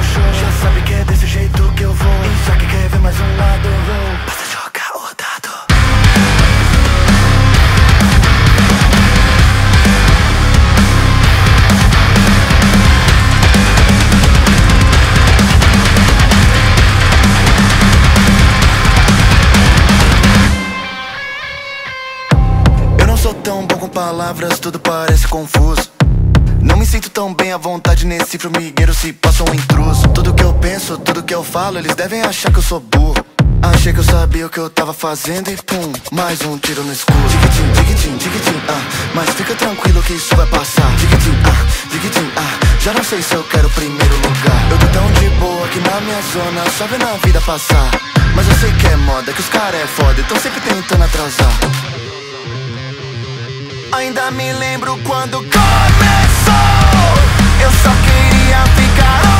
meu show Já sabe que é desse jeito que eu vou. E só que quer ver mais um lado Passa jogar o dado. Eu não sou tão bom com palavras, tudo parece confuso. Me sinto tão bem à vontade nesse formigueiro se passa um intruso. Tudo que eu penso, tudo que eu falo, eles devem achar que eu sou burro. Achei que eu sabia o que eu tava fazendo e pum, mais um tiro no escuro. Digitim, digitim, digitim, ah, mas fica tranquilo que isso vai passar. Digitim, ah, digitim, ah, já não sei se eu quero o primeiro lugar. Eu tô tão de boa aqui na minha zona, só vendo a vida passar. Mas eu sei que é moda, que os caras é foda, então sempre tentando atrasar. Ainda me lembro quando começou. Eu só queria ficar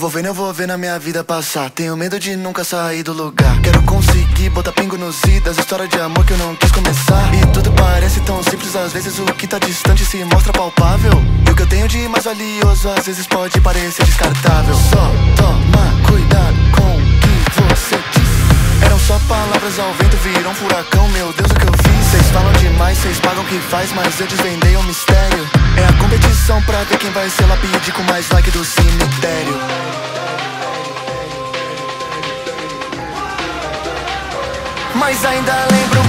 vou vendo, eu vou ver na minha vida passar. Tenho medo de nunca sair do lugar. Quero conseguir botar pingo nos idas. História de amor que eu não quis começar. E tudo parece tão simples, às vezes o que tá distante se mostra palpável. E o que eu tenho de mais valioso, às vezes pode parecer descartável. Só toma cuidado com o que você diz. Eram só palavras ao vento, viram um furacão. Meu Deus, demais, vocês pagam o que faz, mas eu desvendei um mistério. É a competição pra ver quem vai ser lapide com mais like do cemitério. Mas ainda lembro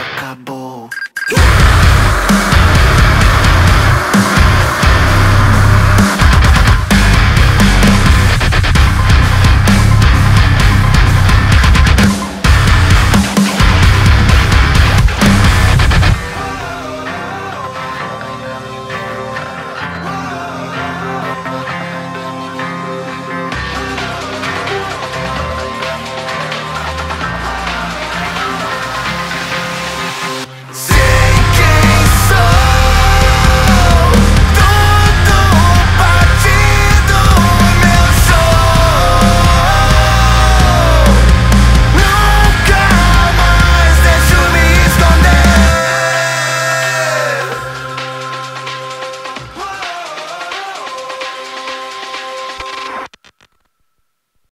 acabou.